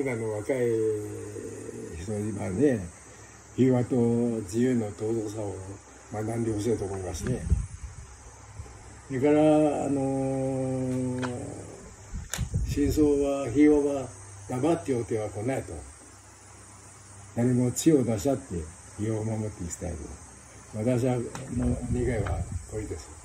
今の若い人にはね平和と自由の尊さを学んでほしいと思いますね。それから、あのー、真相は平和は黙っておては来ないと。何も血を出し合って平和を守っていきたいと。私の願いはこれです。